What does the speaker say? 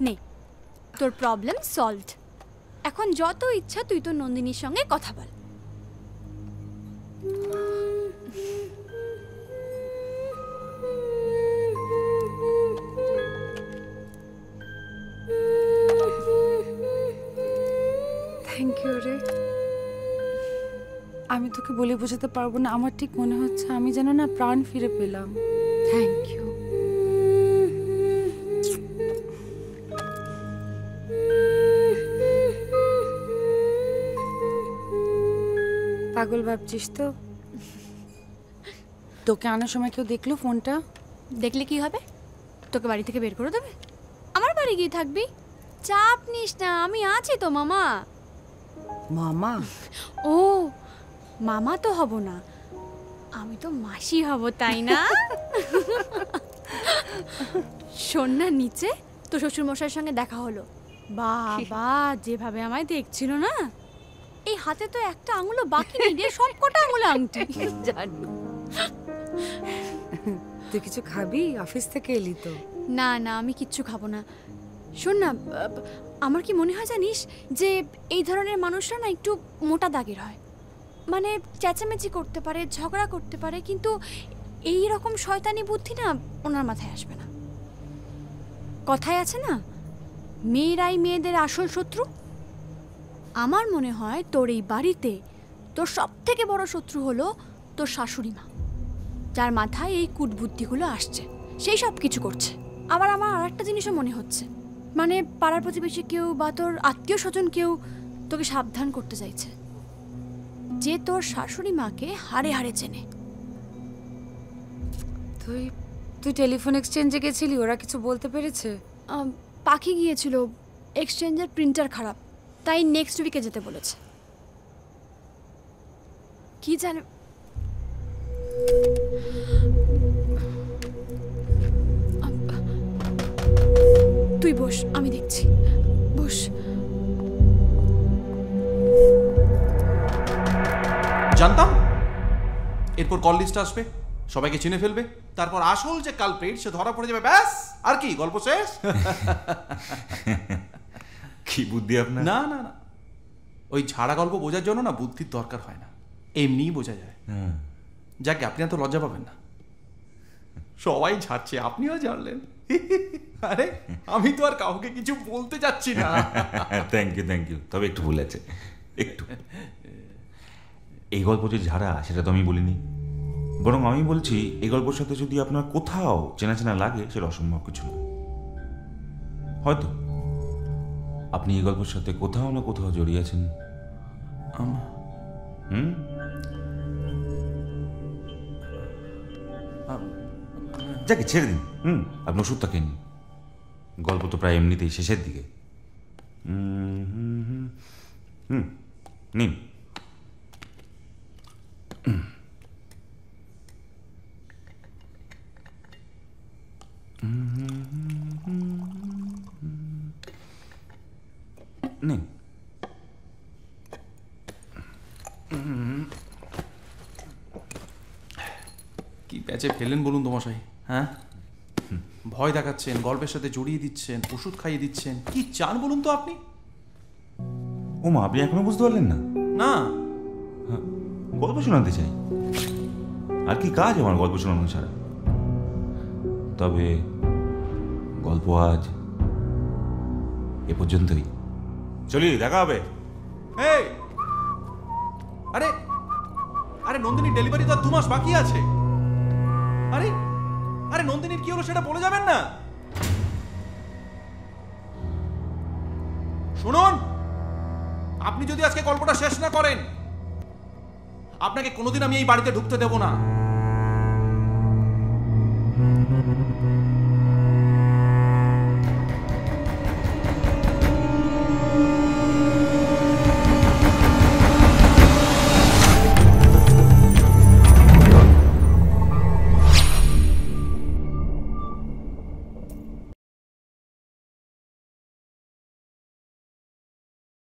নে তোর problem solved এখন যত ইচ্ছা তুই তোর নন্দিনীর সঙ্গে কথা বল। থ্যাংক ইউ রে আমি তোকে বলে বোঝাতে পারব না আমার ঠিক মনে হচ্ছে আমি যেন না প্রাণ ফিরে পেলাম। থ্যাংক ইউ পাগল ভাবছিস তো? তোকে আনার সময় কেউ দেখল ফোনটা? দেখলে কি হবে? তোকে বাড়ি থেকে বের করে দেবে? আমার বাড়ি গিয়ে থাকবি? চাপ নিস না আমি আছি তো মামা। মামা? ও মামা তো হব না। আমি তো মাসি হব তাই না? শোন না নিচে তো শ্বশুর মশাইয়ের সঙ্গে দেখা হলো। বাবা যেভাবে আমায় দেখছিল না? এই হাতে তো একটা আঙুলো বাকি নেই রে সব কটা আঙুলো আংটি। জানি। তুই কিছু খাবি? অফিস থেকে এলি তো। না না আমি কিচ্ছু খাব না। শোন না আমার কি মনে হয় জানিস যে এই ধরনের মানুষরা না একটু মোটা দাগের হয়। মানে চেঁচামেচি করতে পারে ঝগড়া করতে পারে কিন্তু এই রকম শয়তানি বুদ্ধি না ওনার মাথায় আসবে না। কথায় আছে না মেয়েরাই মেয়েদের আসল শত্রু আমার মনে হয় তোর এই বাড়িতে তোর সব থেকে বড় শত্রু হলো তোর শাশুড়ি মা যার মাথায় এই কুটবুদ্ধিগুলো আসছে সেই সব কিছু করছে। আবার আমার আর একটা জিনিসও মনে হচ্ছে মানে পাড়ার প্রতিবেশী কেউ বা তোর আত্মীয় স্বজন কেউ তোকে সাবধান করতে চাইছে যে তোর শাশুড়ি মাকে হাড়ে হাড়ে চেনে। তুই তুই টেলিফোন এক্সচেঞ্জে গেছিলি ওরা কিছু বলতে পেরেছে? পাখি গিয়েছিল এক্সচেঞ্জের প্রিন্টার খারাপ। তাই নেক্সট উইকে যেতে বলেছে। কি জানে? তুই বস, আমি দেখছি। বস। জানতাম? এরপর কল লিস্ট আসবে, সবাইকে চিনে ফেলবে। তারপর আসল যে কালপ্রিট সে ধরা পড়ে যাবে, ব্যাস, আর কি, গল্প শেষ? কি বুদ্ধি আপনার? না না না। ওই ঝাড়া গল্প বোঝার জন্য না বুদ্ধির দরকার হয় না। এমনিই বোঝা যায়। হ্যাঁ। যাকে আপনি এত লজ্জা পাবেন না। সবাই ঝাড়ছে আপনিও জানলেন আরে আমি তো আর কাউকে কিছু বলতে চাচ্ছি না। থ্যাংক ইউ থ্যাংক ইউ তবে একটু ভুল আছে। একটু। এই গল্প যে ঝাড়া সেটা তো আমি বলিনি। বরং আমি বলছি এই গল্পের সাথে যদি আপনার কোথাও চেনা চেনা লাগে সেটা অসম্ভব কিছু নয়। হয়তো। আপনি এই গল্পের সাথে কোথাও না কোথাও জড়িয়ে আছেন। হুম? যাকে ছেড়ে দিন। হুম আপনি ওষুধটা খেয়ে নিন গল্প তো প্রায় এমনিতেই শেষের দিকে। হুম, হুম, হুম। হুম নিন। নিন কি প্যাচে ফেলেন বলুন তো মশাই হ্যাঁ? ভয় দেখাচ্ছেন গল্পের সাথে জড়িয়ে দিচ্ছেন ওষুধ খাইয়ে দিচ্ছেন কি চান বলুন তো আপনি? ও মা আপনি এখনও বুঝতে পারলেন না? না। গল্প শোনাতে চাই। আর কি কাজ আমার গল্প শোনানো ছাড়া? তবে গল্প আজ এ পর্যন্তই। চলি, দেখা হবে। এই! আরে আরে নন্দিনী ডেলিভারি তো দু মাস বাকি আছে। আরে আরে নন্দিনীর কি হলো সেটা বলে যাবেন না? শুনুন, আপনি যদি আজকে গল্পটা শেষ না করেন, আপনাকে কোনোদিন আমি এই বাড়িতে ঢুকতে দেব না।